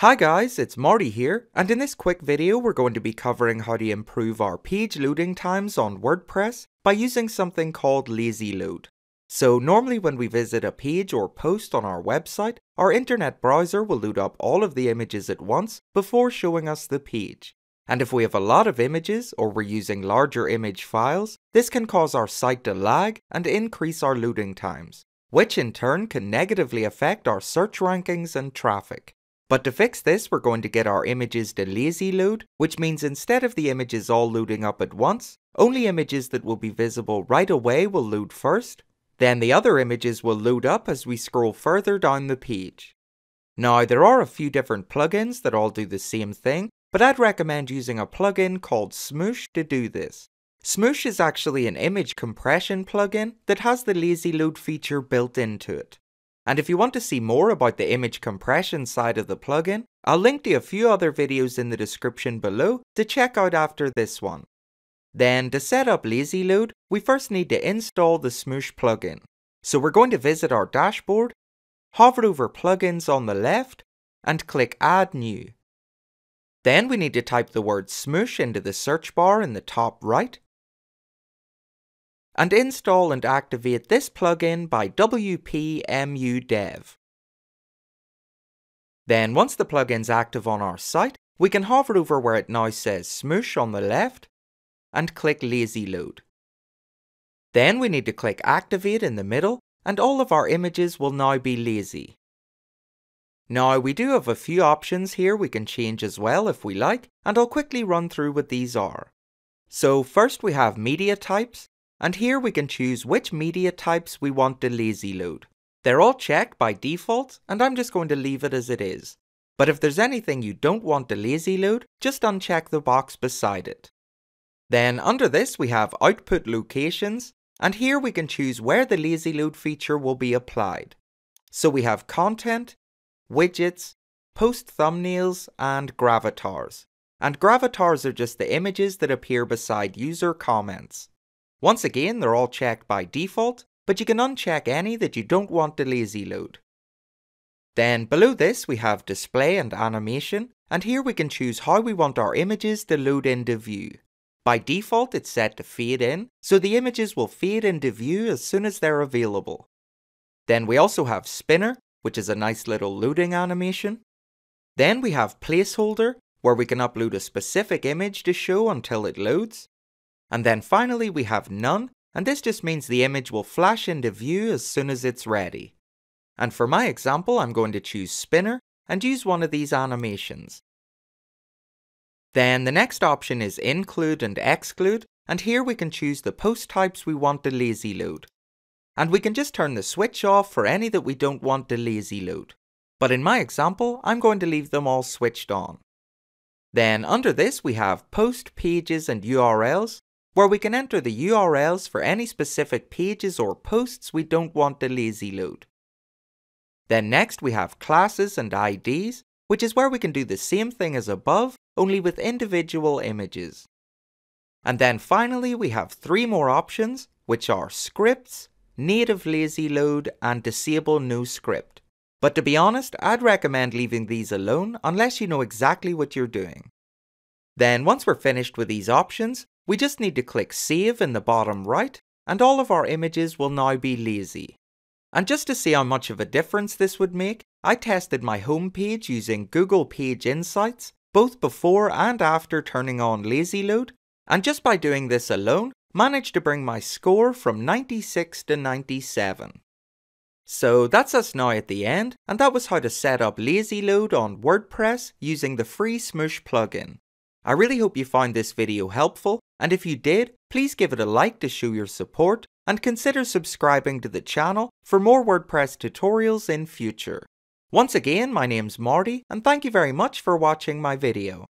Hi guys, it's Marty here, and in this quick video we're going to be covering how to improve our page loading times on WordPress by using something called lazy load. So normally when we visit a page or post on our website, our internet browser will load up all of the images at once before showing us the page. And if we have a lot of images or we're using larger image files, this can cause our site to lag and increase our loading times, which in turn can negatively affect our search rankings and traffic. But to fix this, we're going to get our images to lazy load, which means instead of the images all loading up at once, only images that will be visible right away will load first, then the other images will load up as we scroll further down the page. Now, there are a few different plugins that all do the same thing, but I'd recommend using a plugin called Smush to do this. Smush is actually an image compression plugin that has the lazy load feature built into it. And if you want to see more about the image compression side of the plugin, I'll link to a few other videos in the description below to check out after this one. Then to set up Lazy Load, we first need to install the Smush plugin. So we're going to visit our dashboard, hover over Plugins on the left, and click Add New. Then we need to type the word Smush into the search bar in the top right, and install and activate this plugin by WPMU DEV. Then once the plugin's active on our site, we can hover over where it now says Smush on the left and click Lazy Load. Then we need to click Activate in the middle and all of our images will now be lazy. Now we do have a few options here we can change as well if we like and I'll quickly run through what these are. So first we have media types and here we can choose which media types we want to lazy load. They're all checked by default, and I'm just going to leave it as it is. But if there's anything you don't want to lazy load, just uncheck the box beside it. Then under this we have output locations, and here we can choose where the lazy load feature will be applied. So we have content, widgets, post thumbnails, and gravatars. And gravatars are just the images that appear beside user comments. Once again, they're all checked by default, but you can uncheck any that you don't want to lazy load. Then below this we have display and animation, and here we can choose how we want our images to load into view. By default it's set to fade in, so the images will fade into view as soon as they're available. Then we also have spinner, which is a nice little loading animation. Then we have placeholder, where we can upload a specific image to show until it loads. And then finally we have none, and this just means the image will flash into view as soon as it's ready. And for my example, I'm going to choose spinner and use one of these animations. Then the next option is include and exclude, and here we can choose the post types we want to lazy load. And we can just turn the switch off for any that we don't want to lazy load. But in my example, I'm going to leave them all switched on. Then under this we have post, pages and URLs, where we can enter the URLs for any specific pages or posts we don't want to lazy load. Then next we have classes and IDs, which is where we can do the same thing as above, only with individual images. And then finally we have three more options, which are scripts, native lazy load, and disable no script. But to be honest, I'd recommend leaving these alone unless you know exactly what you're doing. Then once we're finished with these options, we just need to click Save in the bottom right, and all of our images will now be lazy. And just to see how much of a difference this would make, I tested my home page using Google Page Insights, both before and after turning on Lazy Load, and just by doing this alone, managed to bring my score from 96 to 97. So that's us now at the end, and that was how to set up Lazy Load on WordPress using the free Smush plugin. I really hope you found this video helpful, and if you did, please give it a like to show your support, and consider subscribing to the channel for more WordPress tutorials in future. Once again, my name's Marty, and thank you very much for watching my video.